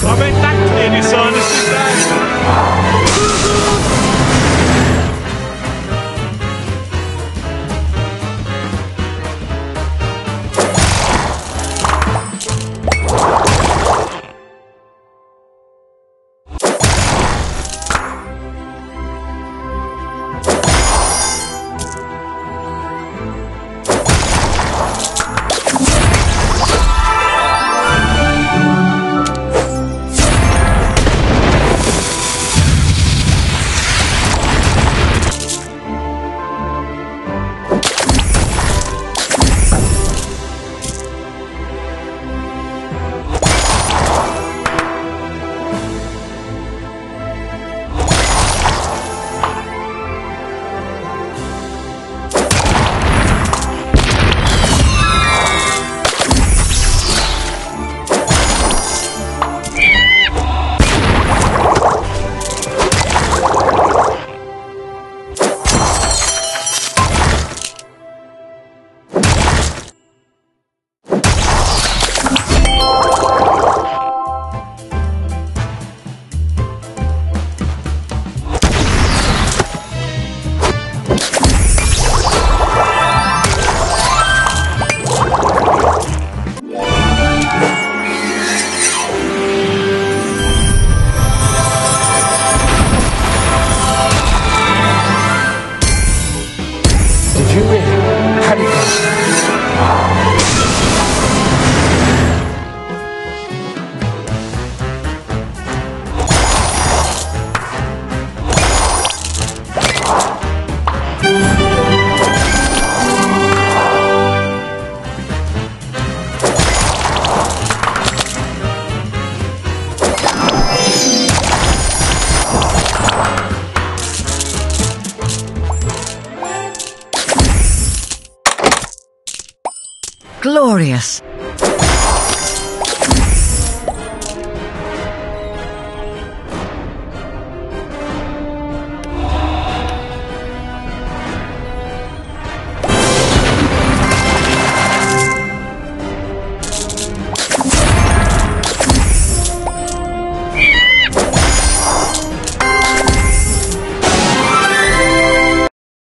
Come tacchi di sono sti glorious.